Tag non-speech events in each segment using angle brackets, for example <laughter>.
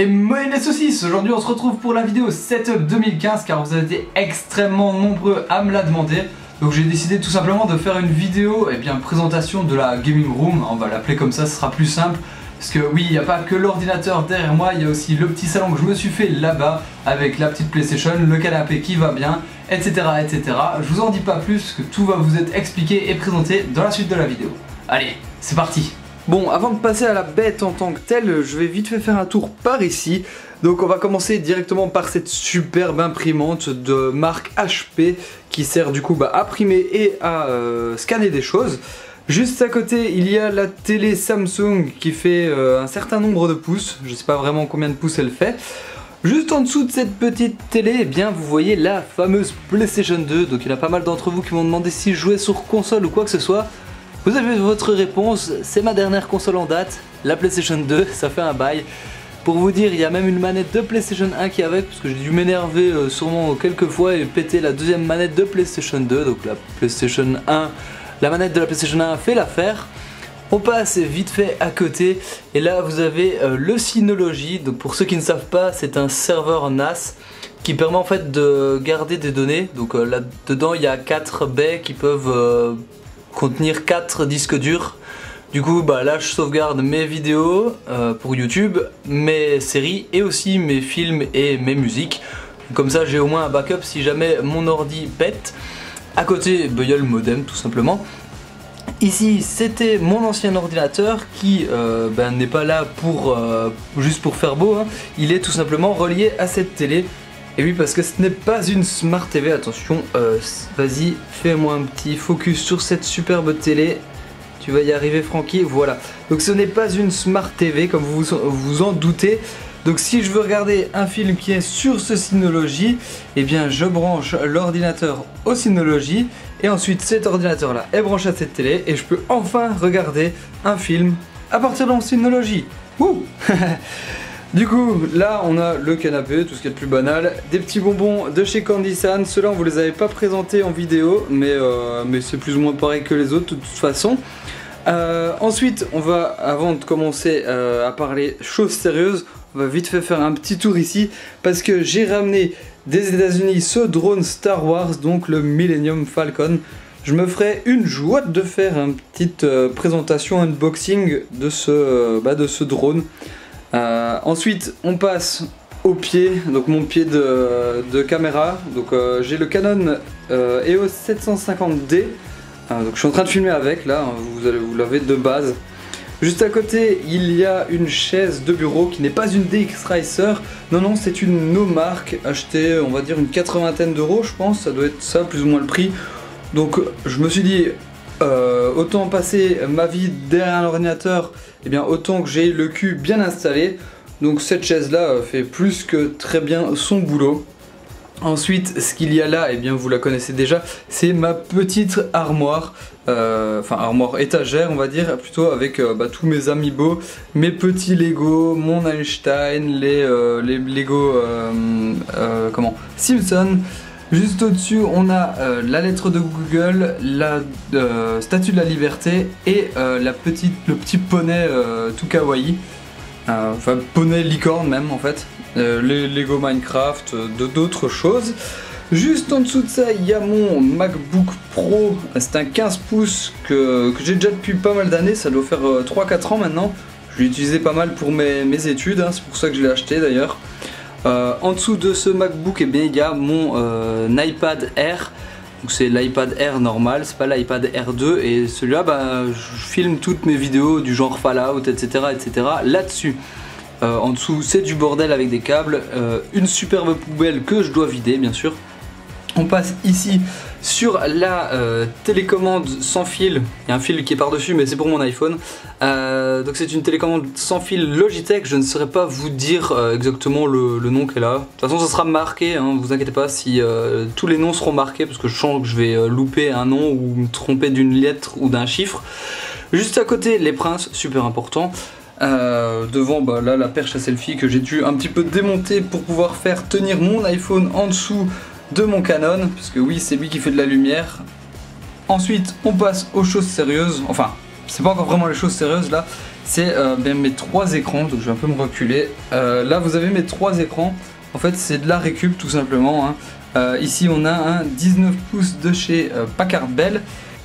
Et moi les saucisses, aujourd'hui on se retrouve pour la vidéo Setup 2015 car vous avez été extrêmement nombreux à me la demander. Donc j'ai décidé tout simplement de faire une vidéo et eh bien présentation de la gaming room, on va l'appeler comme ça, ce sera plus simple. Parce que oui, il n'y a pas que l'ordinateur derrière moi, il y a aussi le petit salon que je me suis fait là-bas avec la petite PlayStation, le canapé qui va bien, etc. etc. Je vous en dis pas plus, que tout va vous être expliqué et présenté dans la suite de la vidéo. Allez, c'est parti Bon, avant de passer à la bête en tant que telle, je vais vite fait faire un tour par ici. Donc on va commencer directement par cette superbe imprimante de marque HP qui sert du coup bah, à imprimer et à euh, scanner des choses. Juste à côté, il y a la télé Samsung qui fait euh, un certain nombre de pouces. Je sais pas vraiment combien de pouces elle fait. Juste en dessous de cette petite télé, eh bien, vous voyez la fameuse PlayStation 2. Donc il y en a pas mal d'entre vous qui m'ont demandé si je jouais sur console ou quoi que ce soit. Vous avez votre réponse, c'est ma dernière console en date, la PlayStation 2, ça fait un bail. Pour vous dire, il y a même une manette de PlayStation 1 qui est avec, parce que j'ai dû m'énerver euh, sûrement quelques fois et péter la deuxième manette de PlayStation 2, donc la PlayStation 1, la manette de la PlayStation 1 fait l'affaire. On passe vite fait à côté et là vous avez euh, le Synology, donc pour ceux qui ne savent pas c'est un serveur NAS qui permet en fait de garder des données, donc euh, là dedans il y a 4 baies qui peuvent contenir 4 disques durs. Du coup, bah, là, je sauvegarde mes vidéos euh, pour YouTube, mes séries et aussi mes films et mes musiques. Comme ça, j'ai au moins un backup si jamais mon ordi pète. À côté, bah, modem tout simplement. Ici, c'était mon ancien ordinateur qui euh, ben, n'est pas là pour euh, juste pour faire beau. Hein. Il est tout simplement relié à cette télé et oui, parce que ce n'est pas une Smart TV, attention, euh, vas-y, fais-moi un petit focus sur cette superbe télé. Tu vas y arriver, Francky, voilà. Donc ce n'est pas une Smart TV, comme vous vous en doutez. Donc si je veux regarder un film qui est sur ce Synology, eh bien je branche l'ordinateur au Synology et ensuite cet ordinateur là est branché à cette télé et je peux enfin regarder un film à partir de mon Synology. <laughs> Du coup, là on a le canapé, tout ce qui est le plus banal, des petits bonbons de chez Candy San, ceux-là on vous les avait pas présentés en vidéo, mais, euh, mais c'est plus ou moins pareil que les autres de toute façon. Euh, ensuite, on va, avant de commencer euh, à parler choses sérieuses, on va vite fait faire un petit tour ici, parce que j'ai ramené des États-Unis ce drone Star Wars, donc le Millennium Falcon. Je me ferai une joie de faire une petite présentation, unboxing de ce, bah, de ce drone. Euh, ensuite, on passe au pied, donc mon pied de, caméra. Donc euh, j'ai le Canon euh, EOS 750D. Donc je suis en train de filmer avec là, hein, vous, allez, vous l'avez de base. Juste à côté, il y a une chaise de bureau qui n'est pas une DX Racer. Non, non, c'est une no marque achetée, on va dire, une quatre-vingtaine d'euros, je pense. Ça doit être ça, plus ou moins le prix. Donc, je me suis dit, euh, autant passer ma vie derrière l'ordinateur, et eh bien autant que j'ai le cul bien installé. Donc cette chaise là euh, fait plus que très bien son boulot. Ensuite, ce qu'il y a là, et eh bien vous la connaissez déjà, c'est ma petite armoire, euh, enfin armoire étagère on va dire, plutôt avec bah, tous mes amiibo, mes petits Lego, mon Einstein, les, les Lego, comment, Simpson, Juste au-dessus, on a euh, la lettre de Google, la euh, statue de la liberté et euh, le petit poney tout kawaii. Enfin, poney licorne même en fait. les Lego Minecraft, de d'autres choses. Juste en dessous de ça, il y a mon MacBook Pro. C'est un 15 pouces que, j'ai déjà depuis pas mal d'années. Ça doit faire 3-4 ans maintenant. Je l'ai utilisé pas mal pour mes, mes études. Hein. C'est pour ça que je l'ai acheté d'ailleurs. Euh, en dessous de ce MacBook, eh bien, il y a mon euh, iPad Air. C'est l'iPad Air normal, c'est pas l'iPad Air 2 et celui-là bah, je filme toutes mes vidéos du genre Fallout etc etc là-dessus. Euh, en dessous c'est du bordel avec des câbles, une superbe poubelle que je dois vider bien sûr. On passe ici sur la euh, télécommande sans fil. Il y a un fil qui est par-dessus, mais c'est pour mon iPhone. Euh, donc c'est une télécommande sans fil Logitech. Je ne saurais pas vous dire euh, exactement le, nom qu'elle a. De toute façon, ça sera marqué. Hein, vous inquiétez pas si tous les noms seront marqués, parce que je sens que je vais louper un nom ou me tromper d'une lettre ou d'un chiffre. Juste à côté, les princes, super important. devant bah, là la perche à selfie que j'ai dû un petit peu démonter pour pouvoir faire tenir mon iPhone en dessous de mon Canon, parce que oui c'est lui qui fait de la lumière. Ensuite, on passe aux choses sérieuses. Enfin, c'est pas encore vraiment les choses sérieuses là. C'est euh, mes trois écrans. Donc je vais un peu me reculer. Euh, là, vous avez mes trois écrans. En fait, c'est de la récup tout simplement. hein. Euh, ici, on a un 19 pouces de chez Packard Bell.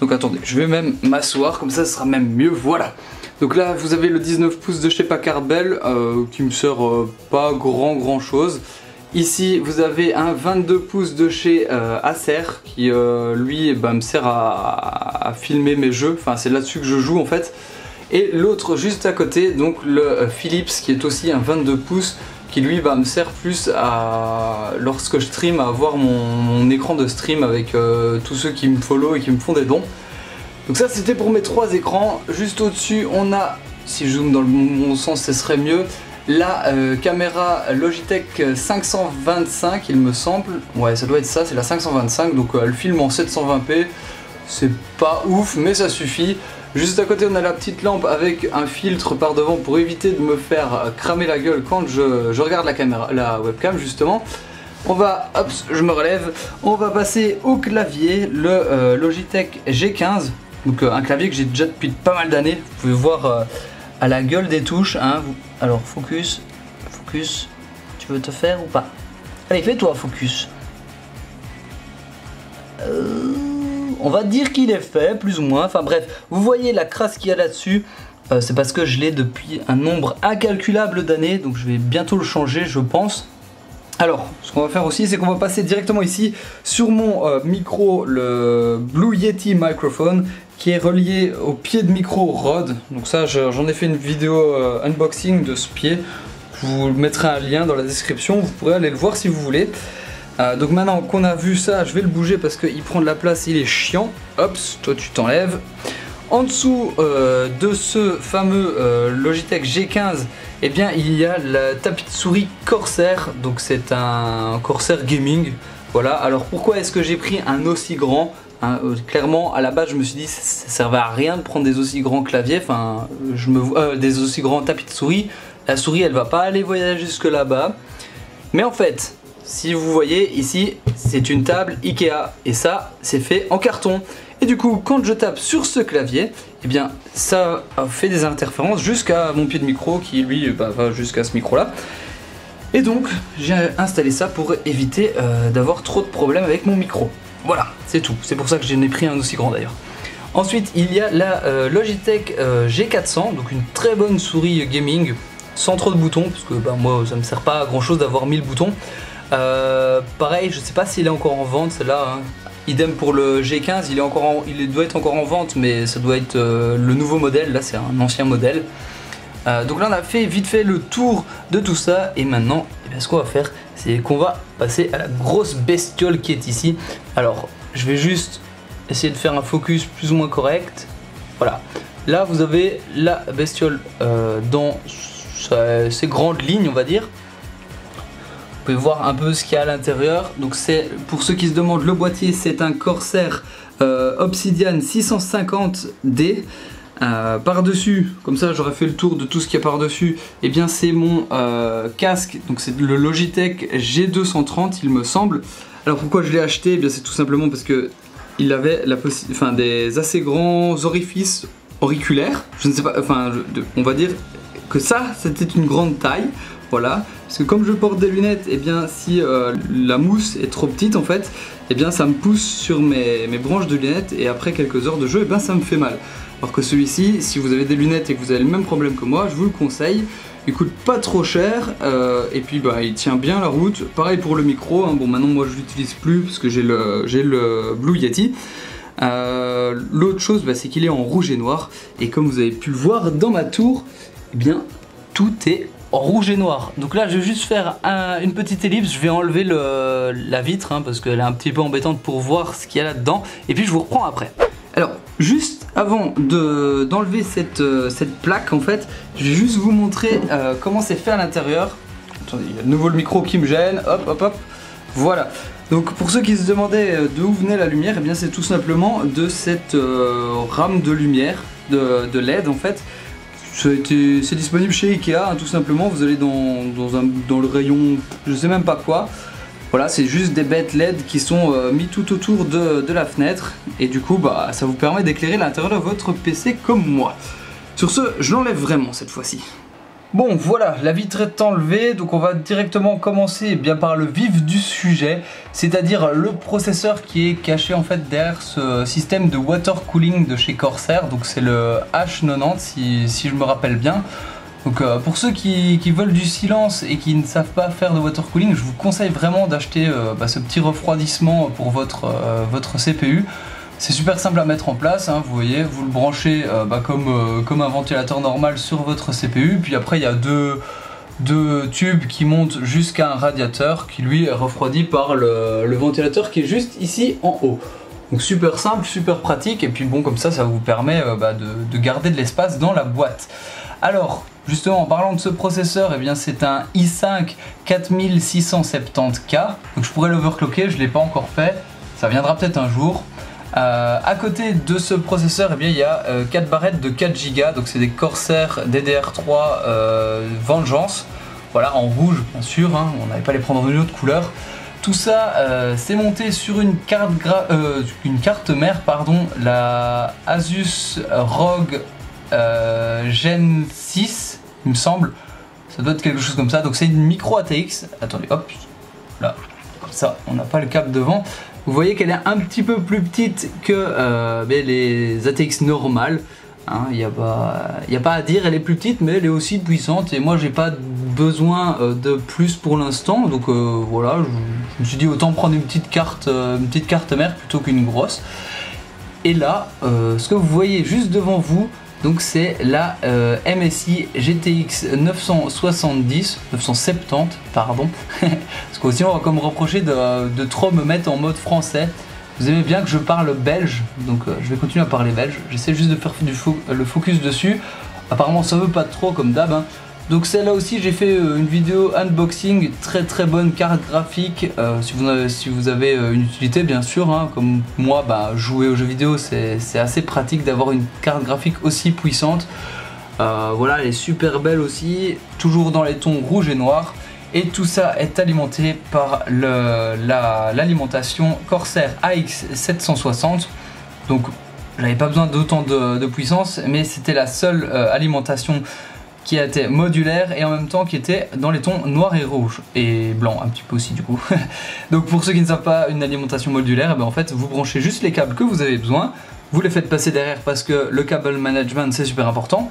Donc attendez, je vais même m'asseoir, comme ça, ce sera même mieux. Voilà. Donc là, vous avez le 19 pouces de chez Packard Bell qui me sert pas grand grand chose. Ici, vous avez un 22 pouces de chez euh, Acer qui, euh, lui, ben, me sert à, filmer mes jeux. Enfin, c'est là-dessus que je joue en fait. Et l'autre juste à côté, donc le euh, Philips qui est aussi un 22 pouces qui lui bah, me sert plus à lorsque je stream à voir mon, écran de stream avec tous ceux qui me follow et qui me font des dons. Donc ça c'était pour mes trois écrans. Juste au-dessus on a, si je zoome dans le bon sens ce serait mieux, la euh, caméra Logitech 525 il me semble. Ouais ça doit être ça, c'est la 525 donc euh, elle filme en 720p. C'est pas ouf mais ça suffit. Juste à côté on a la petite lampe avec un filtre par devant pour éviter de me faire cramer la gueule quand je, regarde la caméra, la webcam justement. On va, hop, je me relève, on va passer au clavier, le euh, Logitech G15, donc un clavier que j'ai déjà depuis pas mal d'années. Vous pouvez voir à la gueule des touches. Hein, Alors focus, focus, tu veux te faire ou pas? Allez, fais-toi focus. Euh, on va dire qu'il est fait, plus ou moins. Enfin bref, vous voyez la crasse qu'il y a là-dessus. Euh, c'est parce que je l'ai depuis un nombre incalculable d'années, donc je vais bientôt le changer, je pense. Alors, ce qu'on va faire aussi, c'est qu'on va passer directement ici sur mon euh, micro, le Blue Yeti microphone, qui est relié au pied de micro Rode. Donc ça, je- j'en ai fait une vidéo euh, unboxing de ce pied. Je vous mettrai un lien dans la description, vous pourrez aller le voir si vous voulez. Euh, donc maintenant qu'on a vu ça, je vais le bouger parce qu'il prend de la place, il est chiant. Hop, toi tu t'enlèves. En dessous euh, de ce fameux Logitech G15, eh bien il y a le tapis de souris Corsair, donc c'est un Corsair Gaming. Voilà, alors pourquoi est-ce que j'ai pris un aussi grand? Hein, euh, Clairement, à la base, je me suis dit ça, servait à rien de prendre des aussi grands claviers, enfin, je me euh, des aussi grands tapis de souris. La souris, elle va pas aller voyager jusque là-bas. Mais en fait, si vous voyez ici, c'est une table Ikea et ça, c'est fait en carton. Et du coup, quand je tape sur ce clavier, eh bien, ça fait des interférences jusqu'à mon pied de micro qui lui bah, va jusqu'à ce micro-là. Et donc, j'ai installé ça pour éviter euh, d'avoir trop de problèmes avec mon micro. Voilà, c'est tout. C'est pour ça que j'en ai pris un aussi grand d'ailleurs. Ensuite, il y a la euh, Logitech euh, G400, donc une très bonne souris gaming, sans trop de boutons, parce que bah, moi ça me sert pas à grand chose d'avoir 1000 boutons. Euh, pareil, je sais pas s'il est encore en vente celle-là. hein. Idem pour le G15, il, est encore doit être encore en vente, mais ça doit être le nouveau modèle. Là, c'est un ancien modèle. Donc là, on a fait vite fait le tour de tout ça, et maintenant, eh bien, ce qu'on va faire, c'est qu'on va passer à la grosse bestiole qui est ici. Alors, je vais juste essayer de faire un focus plus ou moins correct. Voilà. Là, vous avez la bestiole euh, dans ses grandes lignes, on va dire. Vous pouvez voir un peu ce qu'il y a à l'intérieur. Donc c'est pour ceux qui se demandent, le boîtier c'est un Corsair euh, Obsidian 650D. Euh, par-dessus, comme ça j'aurais fait le tour de tout ce qu'il y a par-dessus, et bien c'est mon euh, casque, donc c'est le Logitech G230 il me semble. Alors pourquoi je l'ai acheté? Eh c'est tout simplement parce que il avait des assez grands orifices auriculaires. Je ne sais pas, on va dire que ça c'était une grande taille. Voilà, parce que comme je porte des lunettes, et bien si euh, la mousse est trop petite en fait, et bien ça me pousse sur mes, branches de lunettes et après quelques heures de jeu, et ça me fait mal. Alors que celui-ci, si vous avez des lunettes et que vous avez le même problème que moi, je vous le conseille. Il coûte pas trop cher euh, et puis bah il tient bien la route. Pareil pour le micro. hein. Bon maintenant moi je l'utilise plus parce que j'ai le le Blue Yeti. Euh, L'autre chose bah, c'est qu'il est en rouge et noir et comme vous avez pu le voir dans ma tour, eh bien tout est en rouge et noir. Donc là, je vais juste faire un- une petite ellipse. Je vais enlever le- la vitre hein, parce qu'elle est un petit peu embêtante pour voir ce qu'il y a là-dedans. Et puis je vous reprends après. Juste avant de- d'enlever cette, euh, cette plaque, en fait, je vais juste vous montrer euh, comment c'est fait à l'intérieur. Attendez, il y a de nouveau le micro qui me gêne. Hop, hop, hop. Voilà. Donc pour ceux qui se demandaient euh, d'où venait la lumière, eh bien c'est tout simplement de cette rame de lumière, de, de LED en fait. C'est disponible chez Ikea, hein, tout simplement. Vous allez dans, dans le rayon, je sais même pas quoi. Voilà, c'est juste des bêtes LED qui sont euh, mis tout autour de, la fenêtre et du coup bah ça vous permet d'éclairer l'intérieur de votre PC comme moi. Sur ce, je l'enlève vraiment cette fois-ci. Bon voilà, la vitre est enlevée, donc on va directement commencer eh bien par le vif du sujet, c'est-à-dire le processeur qui est caché en fait derrière ce système de water cooling de chez Corsair, donc c'est le H90 si, si, je me rappelle bien. Donc euh, pour ceux qui, veulent du silence et qui ne savent pas faire de water cooling, je vous conseille vraiment d'acheter euh, bah, ce petit refroidissement pour votre, euh, votre CPU. C'est super simple à mettre en place, hein, vous voyez, vous le branchez bah, comme, comme un ventilateur normal sur votre CPU, puis après il y a deux, deux tubes qui montent jusqu'à un radiateur qui lui est refroidi par le, ventilateur qui est juste ici en haut. Donc super simple, super pratique, et puis bon comme ça ça vous permet bah, de, garder de l'espace dans la boîte. Alors, justement en parlant de ce processeur, eh bien c'est un i5 4670K, donc je pourrais l'overclocker, je ne l'ai pas encore fait, ça viendra peut-être un jour. Euh, à côté de ce processeur, eh bien, il y a 4 euh, barrettes de 4 Go, donc c'est des Corsair DDR3 euh, Vengeance, voilà, en rouge bien sûr, hein, on n'avait pas les prendre en une autre couleur. Tout ça, c'est monté sur une carte, une carte mère, pardon, la Asus ROG Gen 6, me semble. Ça doit être quelque chose comme ça. Donc c'est une micro ATX. Attendez, hop, là, comme ça, on n'a pas le câble devant. Vous voyez qu'elle est un petit peu plus petite que euh, les ATX normales. Hein, il n'y a, a pas à dire, elle est plus petite, mais elle est aussi puissante. Et moi, j'ai pas besoin euh, de plus pour l'instant. Donc euh, voilà, je, me suis dit autant prendre une petite carte, une petite carte mère plutôt qu'une grosse. Et là, ce que vous voyez juste devant vous, donc c'est la MSI GTX 970, 970 pardon, <laughs> parce qu'aussi on va comme reprocher de, trop me mettre en mode français. Vous aimez bien que je parle belge, donc euh, je vais continuer à parler belge. J'essaie juste de faire du le focus dessus. Apparemment ça veut pas trop comme d'hab. Hein. Donc celle-là aussi j'ai fait euh, une vidéo unboxing, très très bonne carte graphique, euh, si, vous avez, si vous avez euh, une utilité bien sûr, hein. comme moi bah, jouer aux jeux vidéo c'est assez pratique d'avoir une carte graphique aussi puissante. voilà elle est super belle aussi, toujours dans les tons rouge et noir. Et tout ça est alimenté par l'alimentation Corsair AX760. Donc j'avais pas besoin d'autant de, puissance, mais c'était la seule alimentation qui était modulaire et en même temps qui était dans les tons noir et rouge et blanc un petit peu aussi du coup. <laughs> Donc pour ceux qui ne savent pas une alimentation modulaire, eh ben, en fait vous branchez juste les câbles que vous avez besoin, vous les faites passer derrière parce que le câble management c'est super important.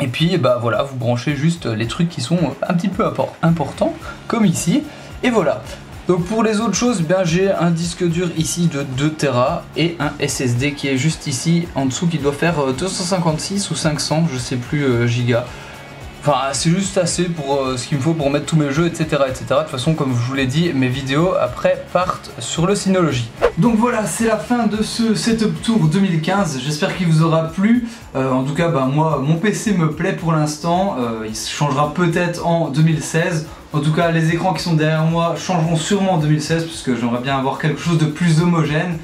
Et puis bah voilà, vous branchez juste les trucs qui sont un petit peu importants comme ici. Et voilà. Donc pour les autres choses, bien j'ai un disque dur ici de 2 Tera et un SSD qui est juste ici en dessous qui doit faire 256 euh, ou 500, je sais plus euh, gigas. Enfin, c'est juste assez pour euh, ce qu'il me faut pour mettre tous mes jeux, etc., etc. De toute façon, comme je vous l'ai dit, mes vidéos après partent sur le Synology. Donc voilà, c'est la fin de ce Setup Tour 2015. J'espère qu'il vous aura plu. Euh, en tout cas, bah, moi, mon PC me plaît pour l'instant. Euh, il changera peut-être en 2016. En tout cas, les écrans qui sont derrière moi changeront sûrement en 2016 puisque j'aimerais bien avoir quelque chose de plus homogène.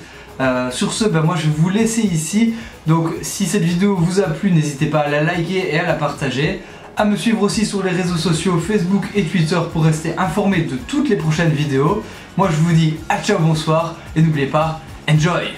sur ce, bah, moi je vais vous laisser ici. Donc si cette vidéo vous a plu, n'hésitez pas à la liker et à la partager à me suivre aussi sur les réseaux sociaux Facebook et Twitter pour rester informé de toutes les prochaines vidéos. Moi je vous dis à ciao bonsoir et n'oubliez pas, enjoy